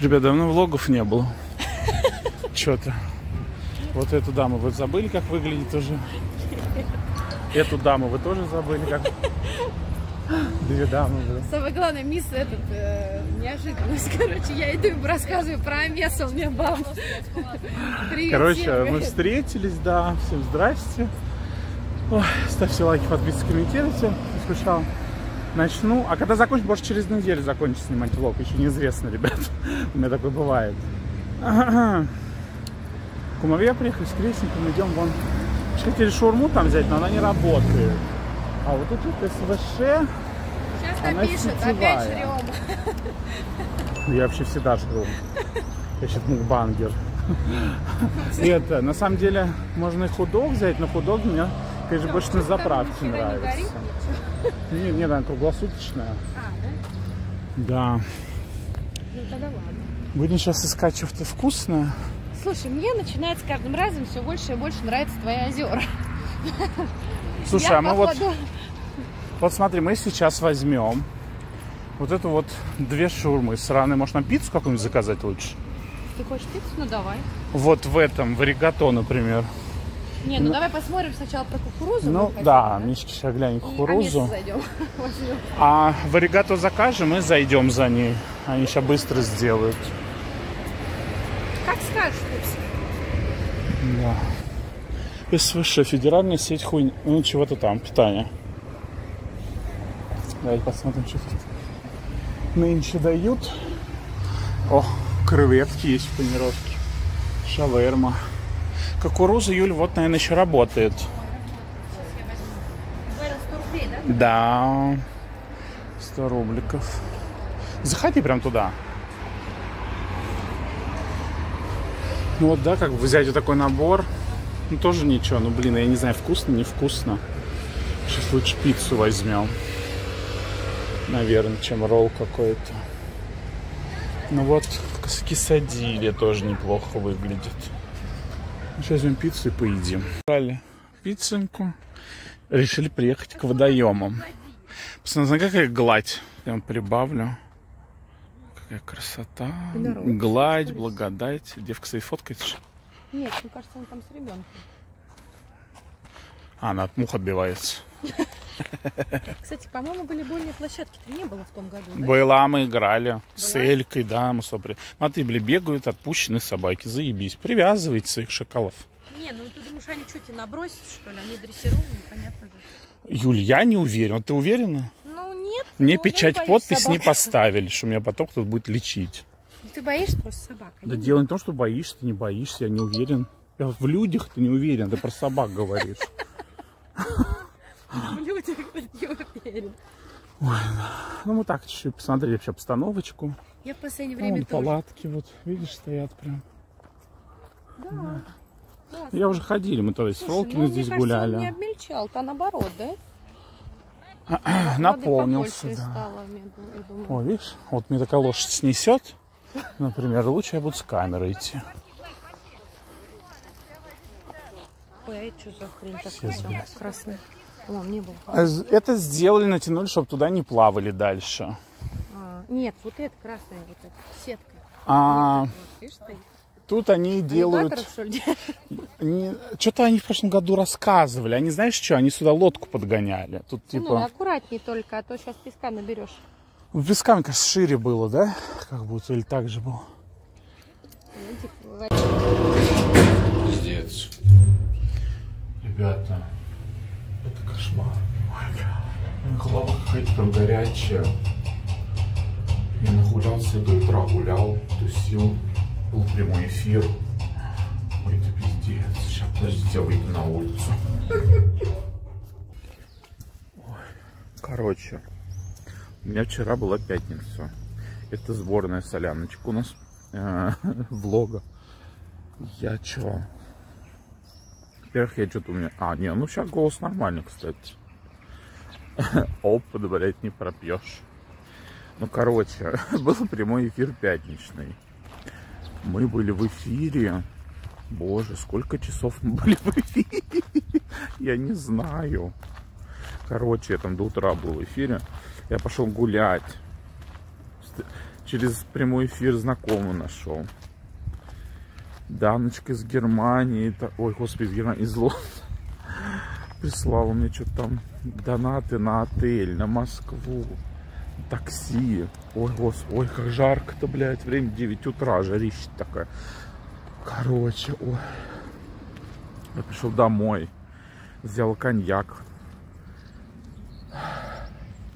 Ребят, давно влогов не было. Что-то. Вот эту даму вы забыли, как выглядит уже? Эту даму вы тоже забыли, как... Две дамы. да. Самое главное, мисс этот, э, неожиданность, короче, я иду и рассказываю про Амеса, у меня баба. Привет Короче, всем. мы встретились, да. Всем здрасте. Ой, ставьте лайки, подписывайтесь, комментируйте. Не скучал. Начну. А когда закончу, может через неделю закончу снимать влог. Еще неизвестно, ребят. У меня такое бывает. Кумовья приехали с крестником, идем вон. Еще Хотели шаурму там взять, но она не работает. А вот тут вот СВШ. Сейчас она напишут, сетевая. опять жрем. Я вообще всегда жру. Я сейчас мукбангер. Это, на самом деле, можно и худок взять, но худок мне, конечно, больше на заправке нравится. Не, не, она круглосуточная. А, Да. Ну тогда ладно. Будем сейчас искать что-то вкусное. Слушай, мне начинает с каждым разом все больше и больше нравятся твои озера. Слушай, Я, а мы вот, походу, вот смотри, мы сейчас возьмем вот эту вот две шурмы сраные. Может, нам пиццу какую-нибудь заказать лучше? Ты хочешь пиццу? Ну давай. Вот в этом, в ригато, например. Не, ну, давай посмотрим сначала про кукурузу. Ну, хотим, да, Мишки сейчас глянем кукурузу. Зайдем. А в аригато закажем и зайдем за ней. Они сейчас быстро сделают. Как скажешь, Пупс. Да. СВШ, федеральная сеть хуйня. Ну, чего-то там, питание. Давайте посмотрим, что тут нынче дают. О, креветки есть в панировке. Шаверма. Кукуруза, Юль, вот, наверное, еще работает. Говорил 100 рублей, да? Да. 100 рубликов. Заходи прям туда. Ну вот, да, как бы взять вот такой набор. Ну, тоже ничего. Ну, блин, я не знаю, вкусно, невкусно. Сейчас лучше пиццу возьмем. Наверное, чем ролл какой-то. Ну вот, в кисадиле тоже неплохо выглядит. Сейчас возьмем пиццу и поедим. Брали пицценьку. Решили приехать к водоемам. Посмотри, какая гладь. Я вам прибавлю. Какая красота. Народ. Гладь, благодать. Девка своей фоткается. Нет, мне кажется, он там с ребенком. А, она от мух отбивается. Кстати, по-моему, волейбольной площадки-то не было в том году, да? Была, мы играли с Элькой, да, мы собрали. Смотри, бля, бегают отпущенные собаки, заебись. Привязывайте своих шакалов. Не, ну ты думаешь, они что, тебе набросят, что ли? Они дрессированы, понятно же. Юль, я не уверен. Ты уверена? Ну, нет. Мне ну, печать боюсь подпись не собак. поставили, что меня потом кто-то будет лечить. Ты боишься просто собак. Да дело не в том, что боишься, ты не боишься, я не уверен. Я в людях ты не уверен, ты про собак говоришь. В людях не уверен. Ну, мы так чуть-чуть посмотрели вообще обстановочку. Я в последнее Ну, время вон тоже. палатки, вот, видишь, стоят прям. Да. Классно. Я уже ходили, мы тогда с Слушай, Фолкиным ну, здесь кажется, он не гуляли. обмельчал, то наоборот, да? Наполнился, да. стало. О, видишь, вот мне такая лошадь снесет, например, лучше я буду с камерой идти. Ой, а это что за хрень такая красная? О, мне было. А Это сделали, натянули, чтобы туда не плавали дальше. А, нет, вот это красная, вот эта сетка. А Вот, видишь, стоит. тут они делают... Не... Что-то они в прошлом году рассказывали. Они, знаешь что, они сюда лодку подгоняли. Тут Ну, типа... аккуратней только, а то сейчас песка наберешь. В песка, мне кажется, шире было, да? Как будто, или так же было. Ну, типа, Пиздец. Ребята, это кошмар. Ой, Какая-то прям горячая. Я нагулялся до утра, гулял, тусил. Был прямой эфир. Ой, это пиздец. Сейчас, подождите, я выйду на улицу. Короче, у меня вчера была пятница. Это сборная соляночка у нас э, влога. Я чё? Во-первых, я что-то у меня... А, не, ну сейчас голос нормальный, кстати. Опыт, блядь, не пропьешь. Ну, короче, был прямой эфир пятничный. Мы были в эфире. Боже, сколько часов мы были в эфире? Я не знаю. Короче, я там до утра был в эфире. Я пошел гулять. через прямой эфир знакомый нашел. Даночка из Германии. Ой, господи, из Лондона. Прислала мне что-то там донаты на отель, на Москву, такси. Ой, господи, ой, как жарко-то, блядь. Время 9 утра, жарище такая. Короче, ой. Я пришел домой. Взял коньяк.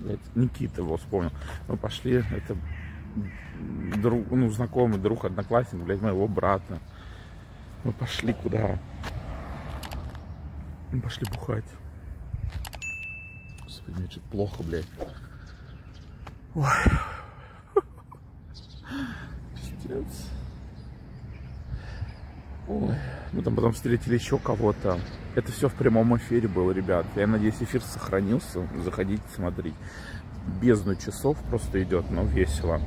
Блядь, Никита его вспомнил. Мы пошли, это друг, ну, знакомый друг, одноклассник, блядь, моего брата. Мы пошли куда? Пошли бухать. Господи, мне что-то плохо, блядь. Ой. Пиздец. Ой. Мы там потом встретили еще кого-то. Это все в прямом эфире было, ребят. Я надеюсь, эфир сохранился. Заходите, смотрите. Бездну часов просто идет, но весело.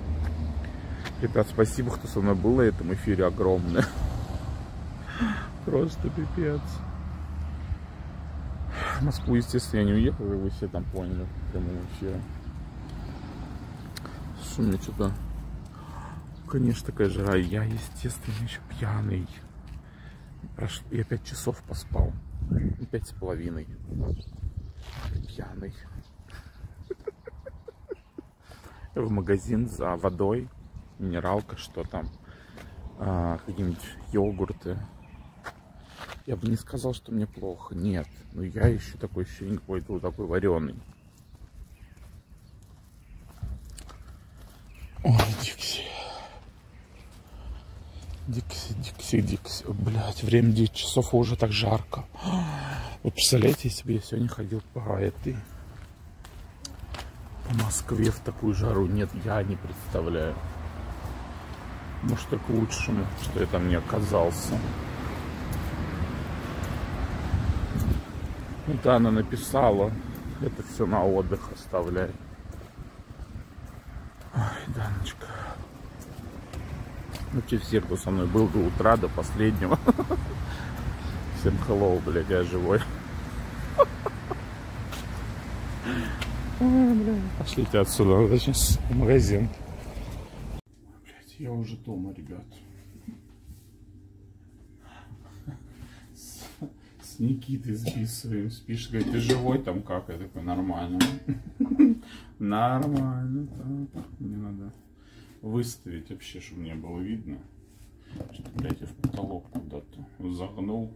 Ребят, спасибо, кто со мной был на этом эфире огромное. Просто пипец. Москву, естественно, я не уехал, вы все там поняли в прямом эфире. Что мне что-то... Конечно, такая жара. Я, естественно, еще пьяный. Прошло... Я пять часов поспал. Пять с половиной. Пьяный. В магазин за водой. Минералка, что там. А, Какие-нибудь йогурты. Я бы не сказал, что мне плохо. Нет. Но я еще такой ощущение какой-то такой вареный. Ой, Дикси. Дикси, Дикси, Дикси. Блять, время 9 часов, уже так жарко. Вы представляете, если бы я сегодня ходил по этой... По Москве в такую жару? Нет, я не представляю. Может, так лучшему, что я там не оказался. Ну да, она написала. Это все на отдых оставляй. Ой, Даночка. Ну, че все, кто со мной был до утра, до последнего. Всем hello, блядь, я живой. Ой. Пошлите отсюда, надо сейчас в магазин. Блядь, я уже дома, ребят. С Никитой списываем. Спишь, говорит, ты живой там как? Я такой, нормально. Нормально. Так, мне надо выставить вообще, чтобы мне было видно. Что, блядь, я в потолок куда-то загнул.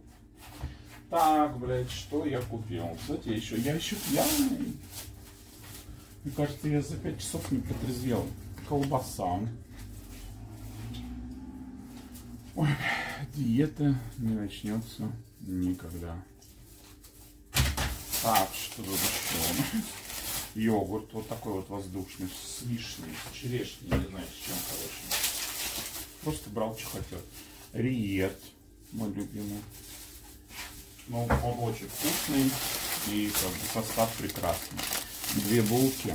Так, блядь, что я купил? Кстати, я еще, я еще пьяный. Мне кажется, я за 5 часов не потрезвел. Колбаса. Ой, диета не начнется никогда. Так, что тут еще? Йогурт вот такой вот воздушный, с вишней, с черешней, не знаю с чем, короче. Просто брал, что хотел. Риет, мой любимый. Ну, он очень вкусный и как бы, состав прекрасный. Две булки.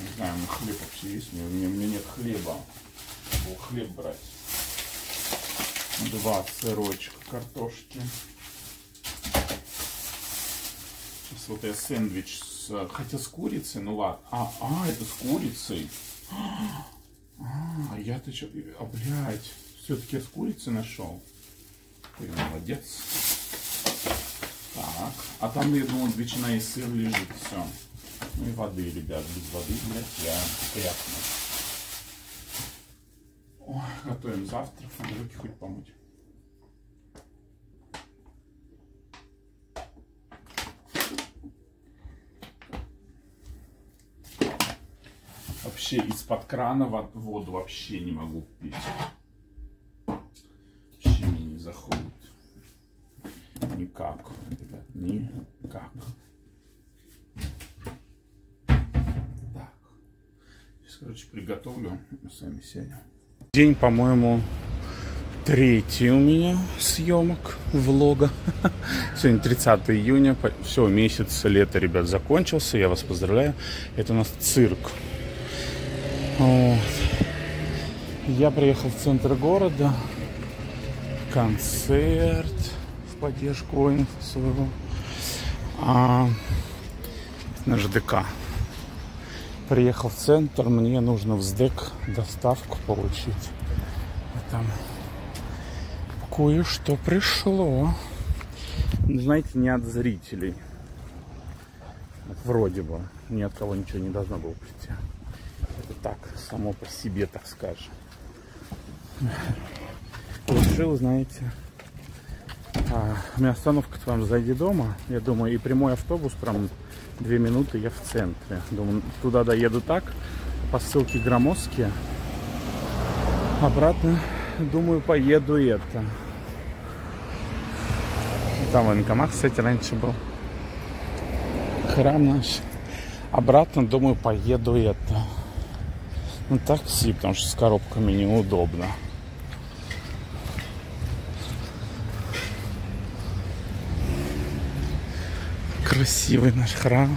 Не знаю, на хлеб вообще есть. У меня, у меня нет хлеба. Был хлеб брать. Два сырочка картошки. Сейчас вот я сэндвич с... Хотя с курицей, ну ладно. А, а, это с курицей. А, я-то что... А, блядь. Все-таки с курицей нашел. Ой, молодец. Так. А там, я думал, ветчина и сыр лежит. Все. Ну и воды, ребят. Без воды, блядь, я приятно. Ой, готовим завтрак. Надо руки хоть помыть. Вообще из-под крана воду вообще не могу пить. Вообще мне не заходит. Никак, ребят, никак. Так. Сейчас, короче, приготовлю. Мы с вами сядем. День, по-моему, третий у меня съемок влога. Сегодня 30 июня. Все, месяц лета, ребят, закончился. Я вас поздравляю. Это у нас цирк. Вот. Я приехал в центр города. Концерт в поддержку воинов своего. А, на ЖДК. Приехал в центр, мне нужно в СДЭК доставку получить. Там кое-что пришло. Знаете, не от зрителей. Вроде бы. Ни от кого ничего не должно было прийти. Это так, само по себе, так скажем. Решил, знаете, а, у меня остановка там зайди дома. Я думаю, и прямой автобус, прям две минуты я в центре. Думаю, туда доеду так, по ссылке громоздкие. Обратно, думаю, поеду это. Там военкомат, кстати, раньше был. Храм наш. Обратно, думаю, поеду это. Ну, такси, потому что с коробками неудобно. Красивый наш храм.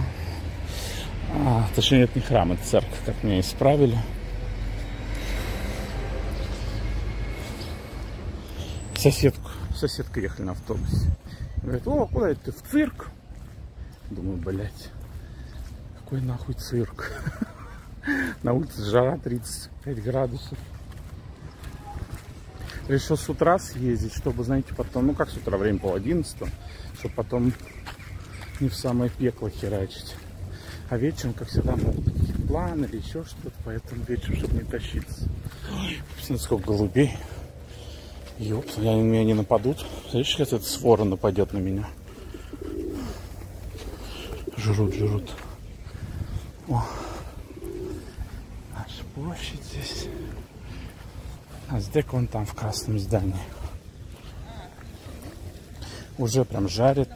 А, точнее, это не храм, это церковь, как меня исправили. Соседку, соседка ехали на автобусе. Говорит, о, куда это ты? В цирк? Думаю, блядь, какой нахуй цирк? На улице жара 35 градусов. Решил с утра съездить, чтобы, знаете, потом, ну как с утра, время пол одиннадцатого, чтобы потом не в самое пекло херачить. А вечером, как всегда, могут какие-то планы или еще что-то, поэтому вечером, чтобы не тащиться. Ой, сколько голубей. Ёпс, они на меня не нападут. Смотришь, сейчас этот свора нападет на меня. Жрут, жрут. О, наша площадь здесь. А Сдек вон там в красном здании. Уже прям жарит.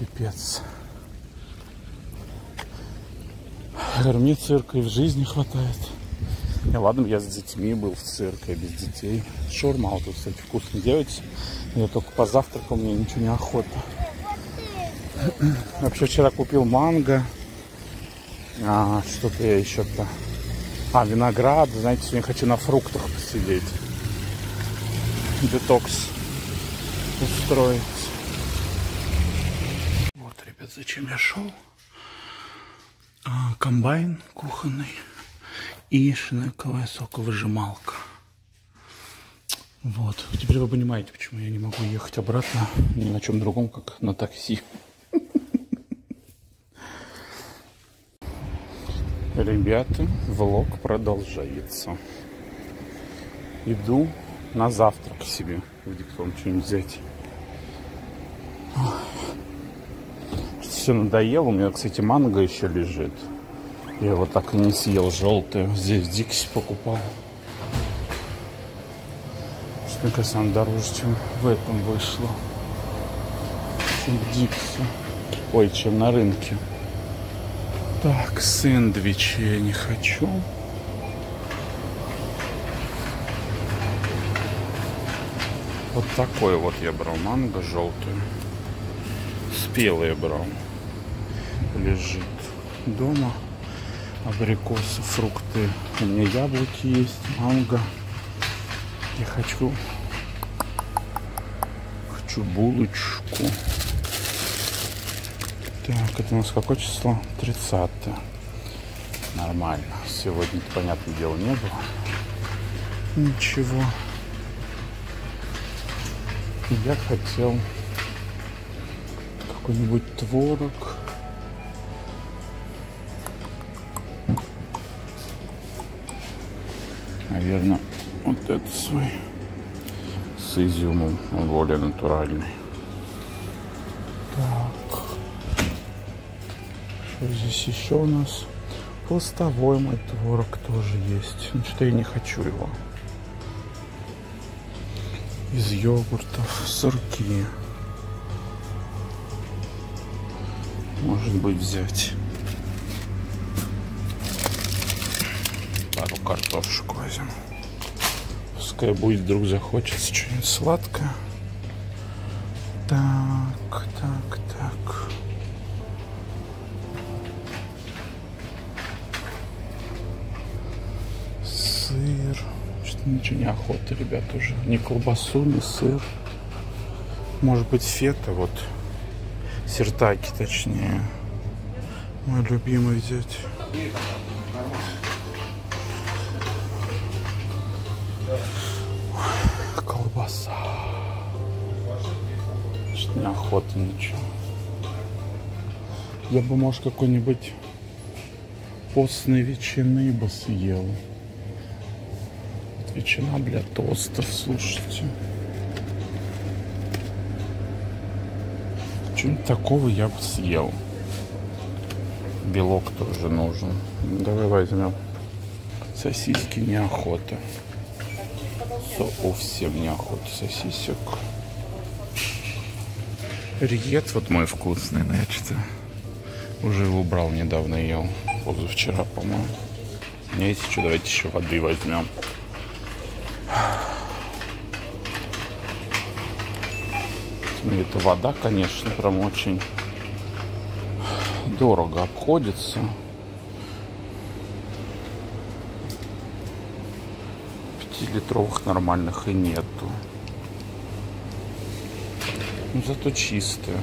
Пипец. Говорю, цирка и в жизни хватает. И ладно, я с детьми был в цирке, без детей. Шурма вот тут, кстати, вкусно делается. Я только позавтракал, мне ничего не охота. Вообще вчера купил манго. А, что-то я еще-то... А, виноград. Знаете, сегодня хочу на фруктах посидеть. Детокс устроить. Зачем я шел. А, комбайн кухонный и шнековая соковыжималка. Вот. Теперь вы понимаете, почему я не могу ехать обратно ни на чем другом, как на такси. Ребята, влог продолжается. Иду на завтрак себе в диктом что-нибудь взять. Все надоело. У меня, кстати, манго еще лежит. Я его так и не съел, желтую. Здесь Дикси покупал. Кажется, она дороже, чем в этом вышло. Чем Дикси. Ой, чем на рынке. Так, сэндвичи я не хочу. Вот такой вот я брал манго желтую. Спелый брал. Лежит дома абрикосы, фрукты. У меня яблоки есть, манго. Я хочу, хочу булочку. Так, это у нас какое число? 30 -е. Нормально. Сегодня, понятное дело, не было. Ничего. Я хотел какой-нибудь творог наверное, вот этот свой с изюмом. Он более натуральный. Так. Что здесь еще у нас? Пластовой мой творог тоже есть. Ну, что я не хочу его. Из йогуртов, сырки. Может быть взять. Картошечку возьму. Пускай будет, вдруг захочется что-нибудь сладкое. Так, так, так. Сыр. Что-то ничего не охота, ребят, уже. Ни колбасу, ни сыр. Может быть, фета, вот. Сертаки, точнее. Мой любимый взять. Колбаса. Что неохота ничего. Я бы, может, какой-нибудь постной ветчины бы съел. Ветчина для тостов, слушайте. Что-нибудь такого я бы съел. Белок тоже нужен. Давай возьмем. Сосиски неохота. Совсем неохота сосисек. Ригет вот мой вкусный, значит. Уже его убрал недавно ел. Позавчера, по-моему. Есть еще, давайте еще воды возьмем. Ну, это вода, конечно, прям очень дорого обходится. Пятилитровых нормальных и нету. Ну, зато чистая.